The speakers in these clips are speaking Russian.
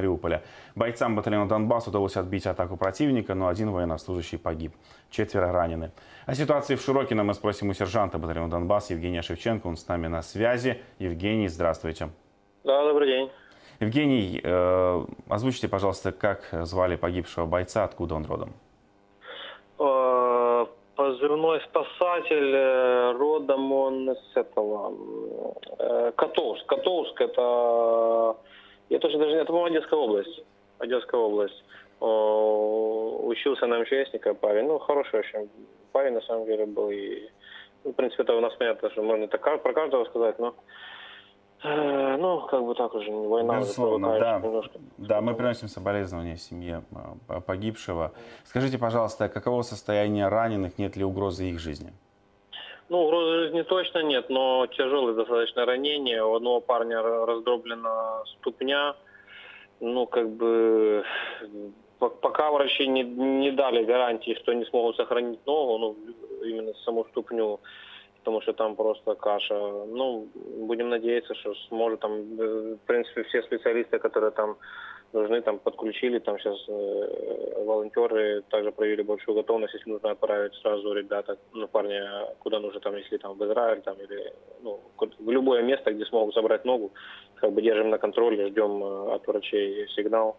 Мариуполя. Бойцам батальона «Донбасс» удалось отбить атаку противника, но один военнослужащий погиб. Четверо ранены. О ситуации в Широкино мы спросим у сержанта батальона «Донбасс» Евгения Шевченко. Он с нами на связи. Евгений, здравствуйте. Да, добрый день. Евгений, э, озвучите, пожалуйста, как звали погибшего бойца, откуда он родом? Э, позывной спасатель, э, родом он с этого, э, Котовск. Котовск это, я точно даже не, это, по-моему, Одесская область. Одесская область. О, учился на МЧСника парень, ну, хороший очень парень, на самом деле, был. И, ну, в принципе, это у нас понятно, что можно так про каждого сказать, но Э, ну, как бы так уже, война Безусловно, да. немножко. Да, мы приносим соболезнования семье а, погибшего. Скажите, пожалуйста, каково состояние раненых, нет ли угрозы их жизни? Ну, угрозы жизни точно нет, но тяжелые достаточно ранения. У одного парня раздроблена ступня. Ну, как бы, пока врачи не, не дали гарантии, что они смогут сохранить ногу, ну, именно саму ступню, потому что там просто каша. Ну, будем надеяться, что сможет там, э, в принципе, все специалисты, которые там нужны, там подключили, там сейчас э, волонтеры также проявили большую готовность, если нужно отправить сразу ребята, ну, парня, куда нужно, там, если там в Израиль, там, или, ну, в любое место, где смогут забрать ногу, как бы держим на контроле, ждем э, от врачей сигнал.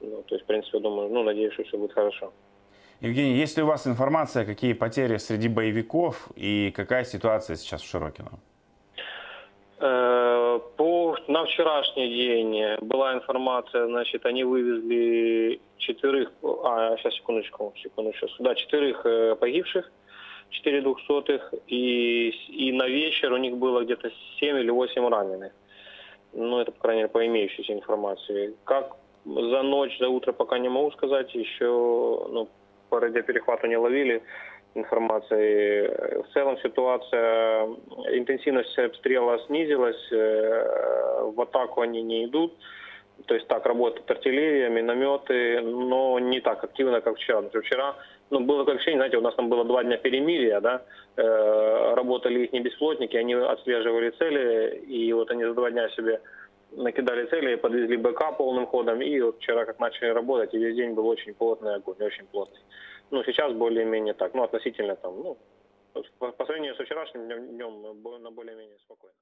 Ну, то есть, в принципе, думаю, ну, надеюсь, что все будет хорошо. Евгений, есть ли у вас информация, какие потери среди боевиков и какая ситуация сейчас в Широкино? Э, по, на вчерашний день была информация, значит, они вывезли четырех, а, сейчас, секундочку, секундочку, да, четырех э, погибших, четыре двухсотых, и, и на вечер у них было где-то семь или восемь раненых. Ну, это, по крайней мере, по имеющейся информации. Как за ночь, за утро пока не могу сказать, еще, ну, по радиоперехвату не ловили информации. В целом ситуация, интенсивность обстрела снизилась, э, в атаку они не идут. То есть так работает артиллерия, минометы, но не так активно, как вчера. Например, вчера ну, было как ощущение, знаете, у нас там было два дня перемирия, да, э, работали их беспилотники, они отслеживали цели, и вот они за два дня себе накидали цели, подвезли БК полным ходом, и вот вчера как начали работать, и весь день был очень плотный огонь, очень плотный. Ну, сейчас более-менее так, ну, относительно там, ну, по, сравнению со вчерашним днем, днем на более-менее спокойно.